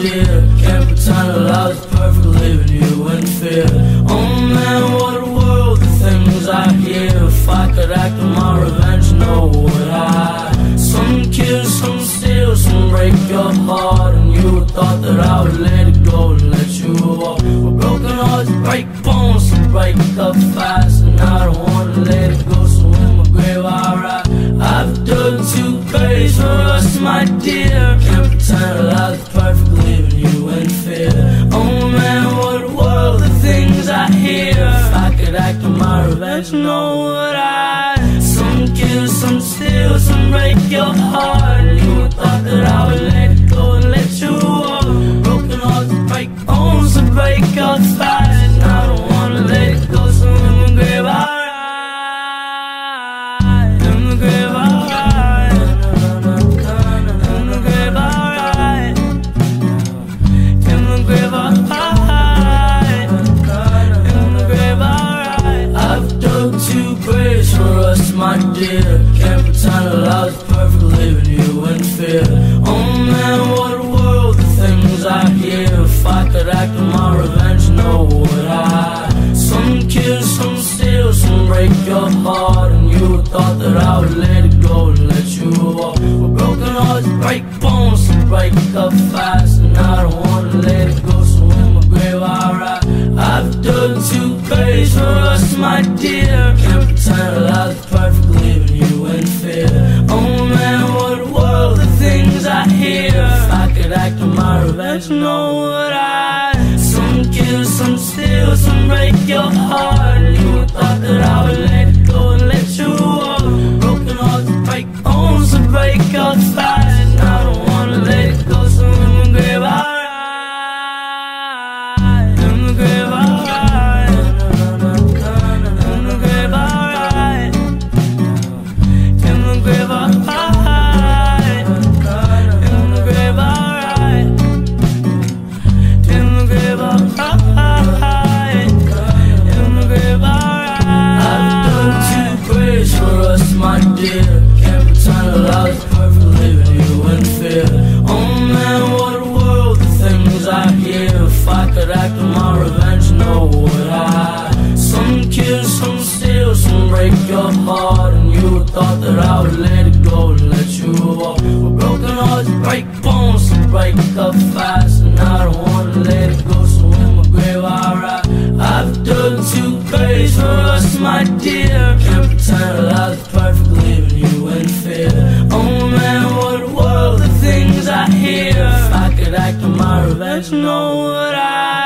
dear. Can't pretend that I was perfect, leaving you in fear. Oh man, what a world, the things I hear. If I could act on my revenge, no would I? Some kill, some steal, some break your heart, and you thought that I would let it go and let you walk. Broken hearts break bones, so break up fast, and I don't wanna let it go. So in my grave I write, I've dug two graves for us, my dear. Can't pretend I revenge, no would I? Some kill, some steal, some break your heart. You thought that I would let go and let you walk. Broken hearts break bones and break fast. And I don't wanna let it go, so in the grave I ride. In the grave I ride. In the grave I ride. In the grave I ride. My dear. Can't pretend that I was perfect, leaving you in fear. Oh man, what a world, the things I hear. If I could act on my revenge, no would I? Some kill, some steal, some break your heart, and you thought that I would let it go and let you walk. But broken hearts break bones, so break up fast, and I don't wanna let it go. So in my grave I. I've done two graves for us, my dear. Can't my revenge, no would I? Some kill, some steal, some break your heart. break your heart And you thought that I would let it go and let you walk. But broken hearts break bones and break up fast And I don't wanna let it go. So in my grave I ride I've done two days for us my dear. Can't pretend I was perfect leaving you in fear. Oh man what a world of things I hear. If I could act on my revenge know what I